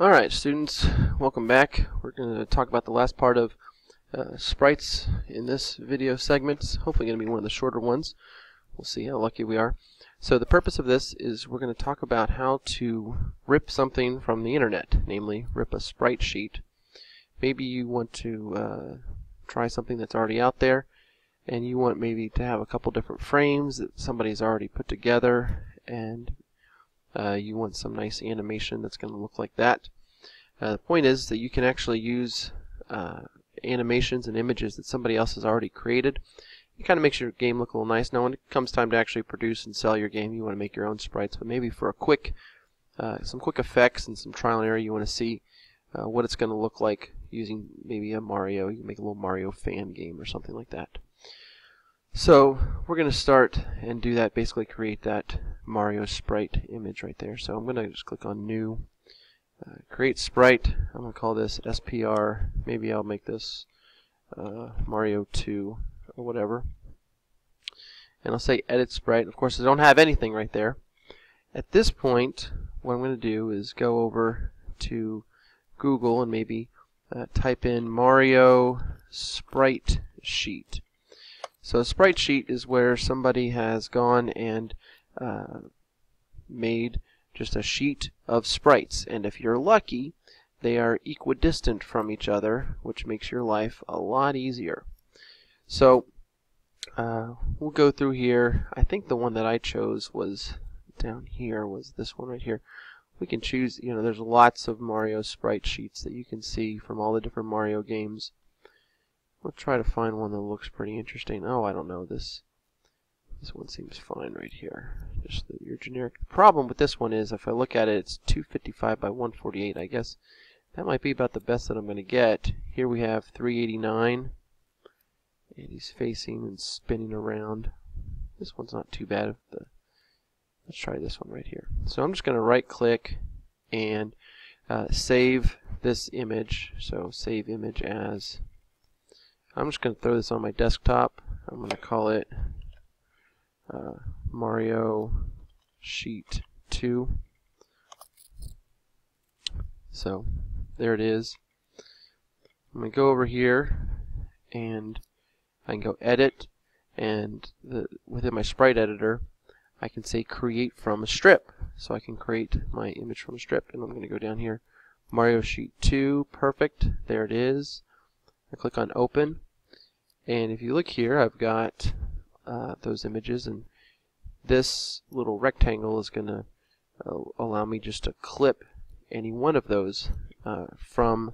Alright students, welcome back. We're going to talk about the last part of uh, sprites in this video segment. It's hopefully going to be one of the shorter ones. We'll see how lucky we are. So the purpose of this is we're going to talk about how to rip something from the internet, namely rip a sprite sheet. Maybe you want to uh, try something that's already out there and you want maybe to have a couple different frames that somebody's already put together and uh, you want some nice animation that's going to look like that. Uh, the point is that you can actually use uh, animations and images that somebody else has already created. It kind of makes your game look a little nice. Now when it comes time to actually produce and sell your game, you want to make your own sprites, but maybe for a quick, uh, some quick effects and some trial and error, you want to see uh, what it's going to look like using maybe a Mario. You can make a little Mario fan game or something like that. So we're going to start and do that, basically create that Mario sprite image right there. So I'm going to just click on new, uh, create sprite. I'm going to call this SPR. Maybe I'll make this uh, Mario 2 or whatever. And I'll say edit sprite. Of course, I don't have anything right there. At this point, what I'm going to do is go over to Google and maybe uh, type in Mario sprite sheet. So a sprite sheet is where somebody has gone and uh, made just a sheet of sprites. And if you're lucky, they are equidistant from each other, which makes your life a lot easier. So uh, we'll go through here. I think the one that I chose was down here, was this one right here. We can choose, you know, there's lots of Mario sprite sheets that you can see from all the different Mario games. We'll try to find one that looks pretty interesting. Oh, I don't know. This this one seems fine right here. Just the, your generic. The problem with this one is if I look at it, it's 255 by 148. I guess that might be about the best that I'm going to get. Here we have 389. And he's facing and spinning around. This one's not too bad. The, let's try this one right here. So I'm just going to right click and uh, save this image. So save image as I'm just going to throw this on my desktop. I'm going to call it uh, Mario Sheet 2. So there it is. I'm going to go over here and I can go edit and the, within my sprite editor I can say create from a strip. So I can create my image from a strip and I'm going to go down here Mario Sheet 2, perfect, there it is. I click on open and if you look here I've got uh, those images and this little rectangle is going to uh, allow me just to clip any one of those uh, from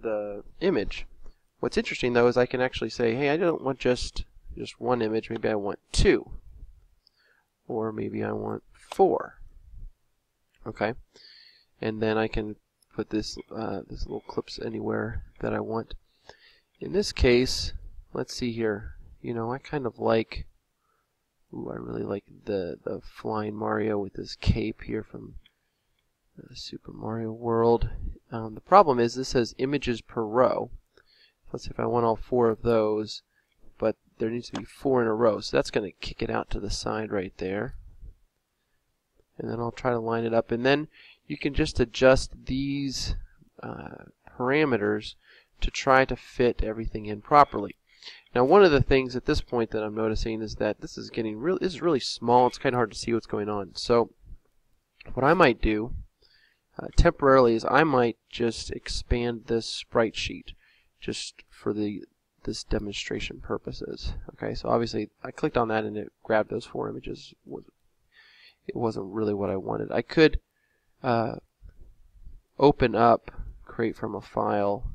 the image. What's interesting though is I can actually say hey I don't want just just one image. Maybe I want two. Or maybe I want four. Okay? And then I can put this uh, this little clips anywhere that I want. In this case let's see here. You know, I kind of like. Ooh, I really like the the flying Mario with his cape here from uh, Super Mario World. Um, the problem is this says images per row. Let's see if I want all four of those, but there needs to be four in a row. So that's going to kick it out to the side right there. And then I'll try to line it up. And then you can just adjust these uh, parameters to try to fit everything in properly. Now one of the things at this point that I'm noticing is that this is getting really is really small. It's kind of hard to see what's going on. So what I might do uh, temporarily is I might just expand this sprite sheet just for the this demonstration purposes. Okay, so obviously I clicked on that and it grabbed those four images. It wasn't really what I wanted. I could uh, open up, create from a file,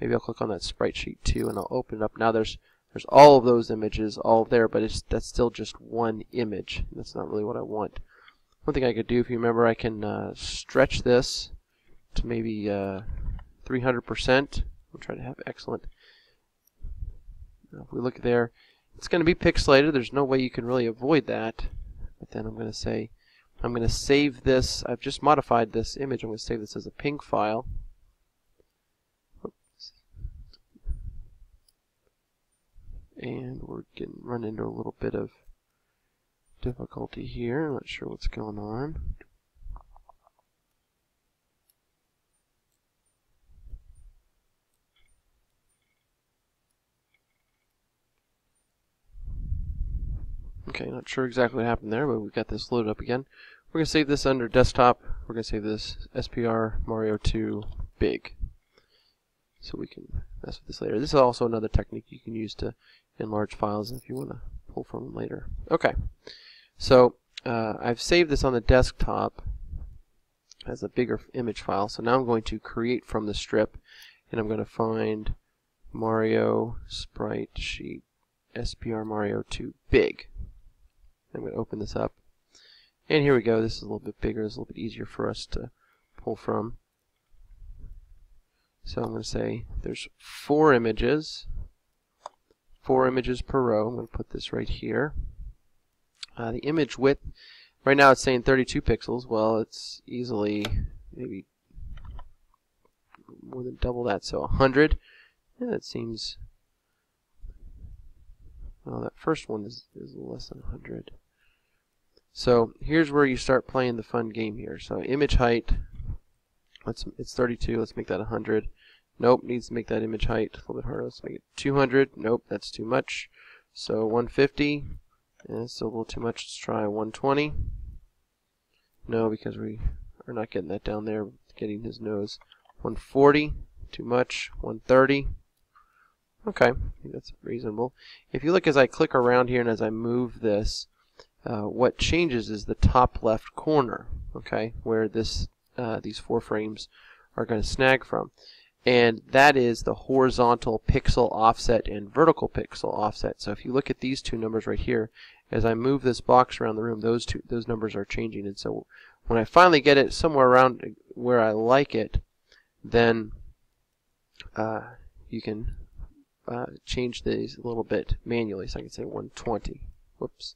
Maybe I'll click on that sprite sheet too and I'll open it up. Now there's there's all of those images all there, but it's that's still just one image. That's not really what I want. One thing I could do, if you remember, I can uh, stretch this to maybe 300%. Uh, we'll try to have excellent. Now if we look there, it's going to be pixelated. There's no way you can really avoid that. But then I'm going to say, I'm going to save this. I've just modified this image. I'm going to save this as a PNG file. and we're getting run into a little bit of difficulty here. I'm not sure what's going on. Okay, not sure exactly what happened there, but we've got this loaded up again. We're going to save this under desktop. We're going to save this SPR Mario 2 big. So we can mess with this later. This is also another technique you can use to enlarge files if you want to pull from them later. Okay, so uh, I've saved this on the desktop as a bigger image file. So now I'm going to create from the strip, and I'm going to find Mario Sprite Sheet SPR Mario 2 Big. I'm going to open this up. And here we go. This is a little bit bigger. It's a little bit easier for us to pull from. So I'm going to say there's four images. Four images per row. I'm going to put this right here. Uh, the image width, right now it's saying 32 pixels. Well, it's easily maybe more than double that, so 100. Yeah, that seems well, that first one is, is less than 100. So here's where you start playing the fun game here. So image height, let's it's 32. Let's make that 100. Nope, needs to make that image height a little bit harder. Let's make it 200. Nope, that's too much. So 150. Yeah, it's a little too much. Let's try 120. No, because we are not getting that down there. Getting his nose. 140. Too much. 130. Okay, that's reasonable. If you look as I click around here and as I move this, uh, what changes is the top left corner, okay, where this uh, these four frames are going to snag from. And that is the horizontal pixel offset and vertical pixel offset. So if you look at these two numbers right here, as I move this box around the room, those two those numbers are changing. And so when I finally get it somewhere around where I like it, then uh, you can uh, change these a little bit manually. So I can say 120. Whoops.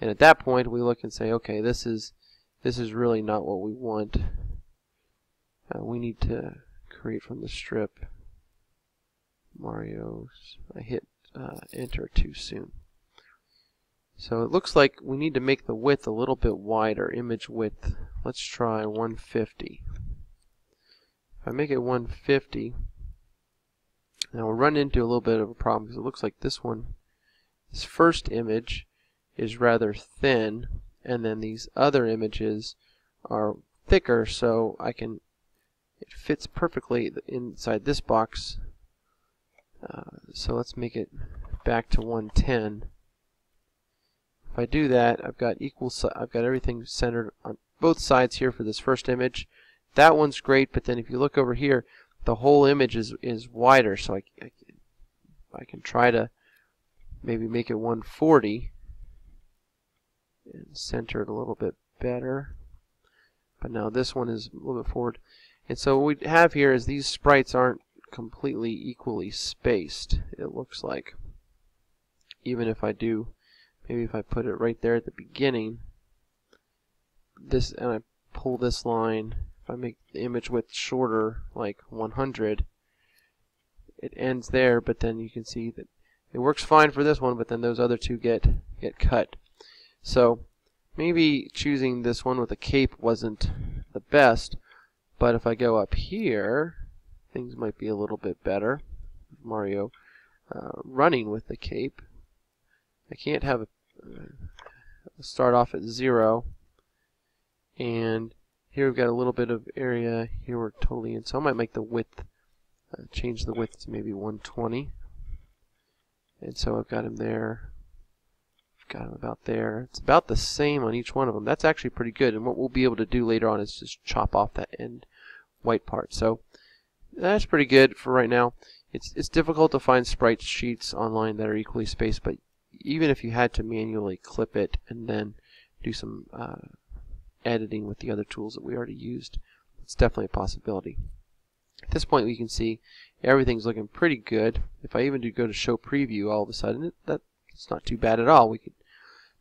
And at that point, we look and say, okay, this is this is really not what we want. Uh, we need to create from the strip Mario's. I hit uh, enter too soon. So it looks like we need to make the width a little bit wider, image width. Let's try 150. If I make it 150, now we'll run into a little bit of a problem because it looks like this one, this first image is rather thin and then these other images are thicker so I can, it fits perfectly inside this box. Uh, so let's make it back to 110. If I do that, I've got equal, I've got everything centered on both sides here for this first image. That one's great, but then if you look over here, the whole image is, is wider, so I, I, I can try to maybe make it 140 and center it a little bit better. But now this one is a little bit forward. And so what we have here is these sprites aren't completely equally spaced, it looks like. Even if I do, maybe if I put it right there at the beginning, this and I pull this line if I make the image width shorter, like 100, it ends there, but then you can see that it works fine for this one, but then those other two get, get cut. So maybe choosing this one with a cape wasn't the best, but if I go up here, things might be a little bit better. Mario uh, running with the cape. I can't have a uh, start off at zero and here we've got a little bit of area. Here we're totally in. So I might make the width, uh, change the width to maybe 120. And so I've got him there. I've got him about there. It's about the same on each one of them. That's actually pretty good. And what we'll be able to do later on is just chop off that end white part. So that's pretty good for right now. It's, it's difficult to find sprite sheets online that are equally spaced, but even if you had to manually clip it and then do some uh, editing with the other tools that we already used. It's definitely a possibility. At this point we can see everything's looking pretty good. If I even do go to show preview all of a sudden, it, that, it's not too bad at all. We could,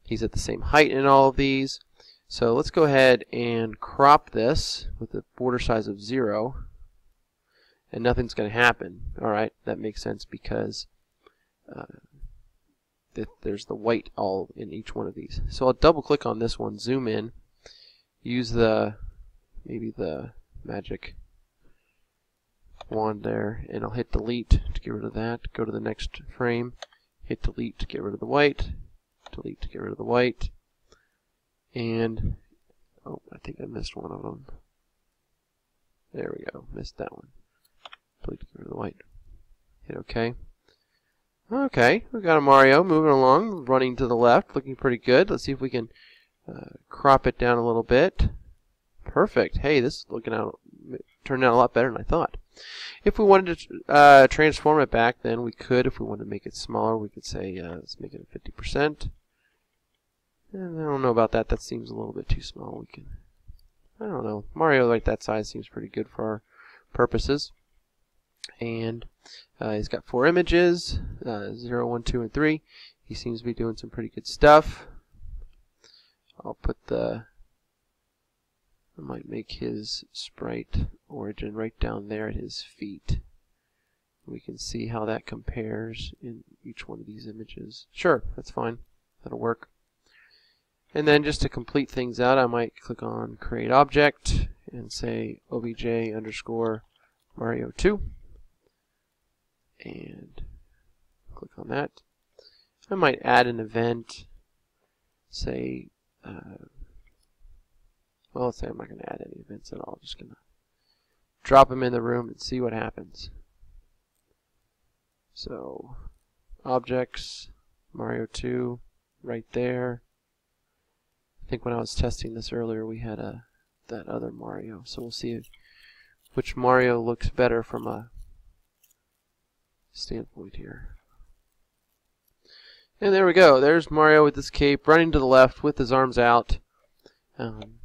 He's at the same height in all of these. So let's go ahead and crop this with a border size of 0 and nothing's going to happen. Alright, that makes sense because uh, there's the white all in each one of these. So I'll double click on this one, zoom in, use the maybe the magic wand there and I'll hit delete to get rid of that go to the next frame hit delete to get rid of the white delete to get rid of the white. And, oh, I think I missed one of them. There we go, missed that one. To get the white. Hit OK. Okay, we've got a Mario moving along, running to the left, looking pretty good. Let's see if we can uh, crop it down a little bit. Perfect. Hey, this is looking out, turned out a lot better than I thought. If we wanted to uh, transform it back, then we could. If we wanted to make it smaller, we could say, uh, let's make it 50%. I don't know about that. That seems a little bit too small. We can, I don't know. Mario like that size seems pretty good for our purposes. And uh, he's got four images, uh, 0, 1, 2, and 3. He seems to be doing some pretty good stuff. I'll put the I might make his sprite origin right down there at his feet. We can see how that compares in each one of these images. Sure, that's fine. That'll work. And then just to complete things out, I might click on Create Object and say obj underscore Mario2. And click on that. I might add an event, say uh, well, let's say I'm not going to add any events at all. I'm just going to drop them in the room and see what happens. So, objects, Mario 2, right there. I think when I was testing this earlier, we had a that other Mario. So we'll see which Mario looks better from a standpoint here. And there we go. There's Mario with his cape running to the left with his arms out. Um,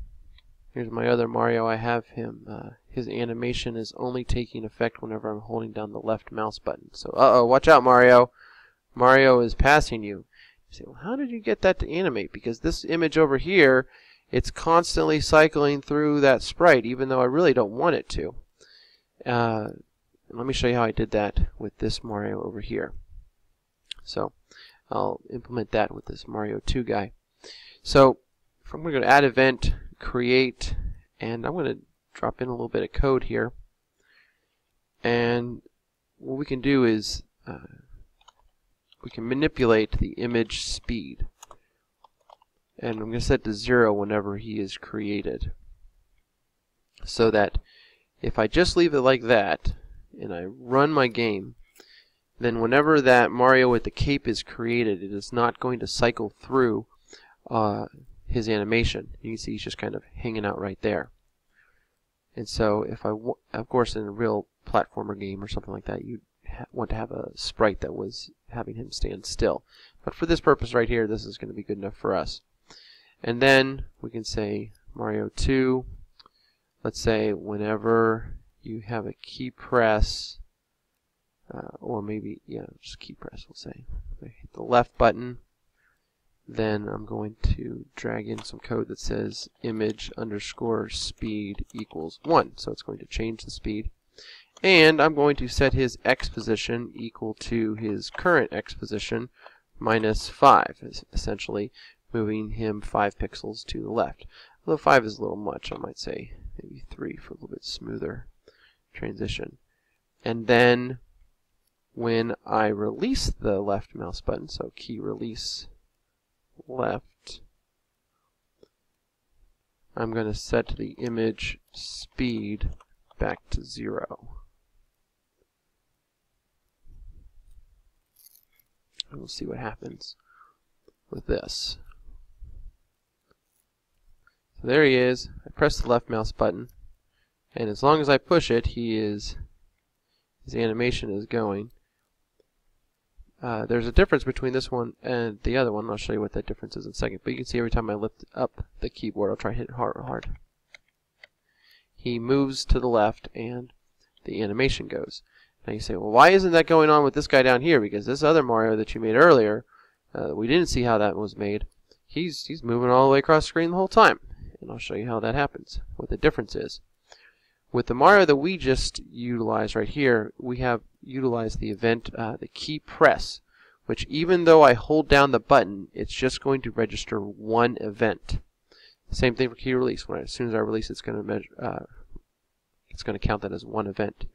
Here's my other Mario. I have him. Uh, his animation is only taking effect whenever I'm holding down the left mouse button. So, uh-oh, watch out, Mario. Mario is passing you. Say, well, how did you get that to animate? Because this image over here, it's constantly cycling through that sprite, even though I really don't want it to. Uh, let me show you how I did that with this Mario over here. So, I'll implement that with this Mario 2 guy. So, I'm going to add event create, and I'm going to drop in a little bit of code here. And what we can do is uh, we can manipulate the image speed. And I'm going to set to zero whenever he is created. So that if I just leave it like that, and I run my game, then whenever that Mario with the cape is created, it is not going to cycle through uh, his animation. You can see he's just kind of hanging out right there. And so if I, of course in a real platformer game or something like that, you want to have a sprite that was having him stand still. But for this purpose right here, this is going to be good enough for us. And then we can say Mario 2, let's say whenever you have a key press, uh, or maybe, yeah, just key press, we'll say. I hit the left button, then I'm going to drag in some code that says image underscore speed equals 1. So it's going to change the speed. And I'm going to set his x position equal to his current x position minus 5, essentially moving him 5 pixels to the left. Although 5 is a little much, I might say maybe 3 for a little bit smoother transition. And then when I release the left mouse button, so key release left. I'm going to set the image speed back to zero. And we'll see what happens with this. So there he is. I press the left mouse button and as long as I push it he is his animation is going uh, there's a difference between this one and the other one. I'll show you what that difference is in a second. But you can see every time I lift up the keyboard, I'll try to hit it hard, hard. He moves to the left and the animation goes. Now you say, well, why isn't that going on with this guy down here? Because this other Mario that you made earlier, uh, we didn't see how that was made. He's, he's moving all the way across the screen the whole time. And I'll show you how that happens, what the difference is. With the Mario that we just utilized right here, we have utilized the event, uh, the key press, which even though I hold down the button, it's just going to register one event. Same thing for key release. When I, as soon as I release, it's going to measure, uh, it's going to count that as one event.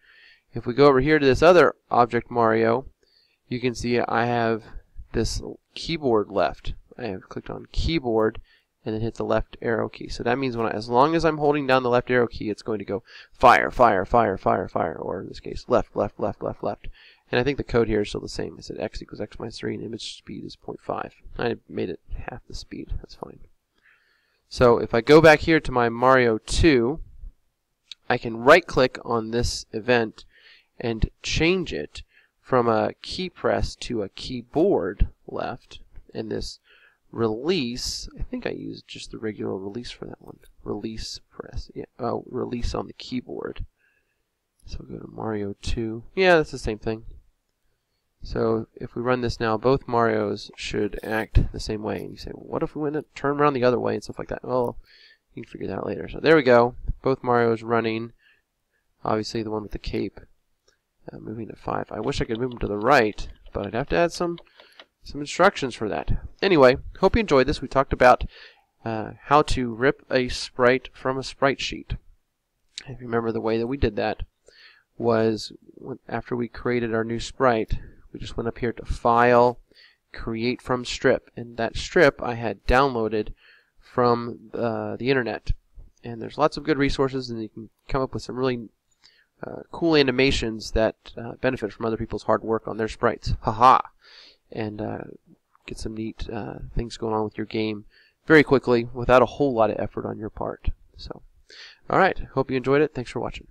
If we go over here to this other object Mario, you can see I have this keyboard left. I have clicked on keyboard and then hit the left arrow key. So that means when I, as long as I'm holding down the left arrow key, it's going to go fire, fire, fire, fire, fire, or in this case, left, left, left, left, left. And I think the code here is still the same. I said x equals x minus 3 and image speed is 0.5. I made it half the speed. That's fine. So if I go back here to my Mario 2, I can right click on this event and change it from a key press to a keyboard left and this release. I think I used just the regular release for that one. Release press. Yeah oh release on the keyboard. So go to Mario 2 yeah that's the same thing. So if we run this now both Marios should act the same way. And you say well, what if we went to turn around the other way and stuff like that? Well you can figure that out later. So there we go. Both Marios running. Obviously the one with the cape uh, moving to 5. I wish I could move them to the right, but I'd have to add some some instructions for that. Anyway, hope you enjoyed this. We talked about uh, how to rip a sprite from a sprite sheet. If you remember the way that we did that was after we created our new sprite, we just went up here to File, Create from Strip, and that strip I had downloaded from uh, the internet. And there's lots of good resources, and you can come up with some really uh, cool animations that uh, benefit from other people's hard work on their sprites. Haha! And uh, get some neat uh, things going on with your game very quickly without a whole lot of effort on your part. So, alright, hope you enjoyed it. Thanks for watching.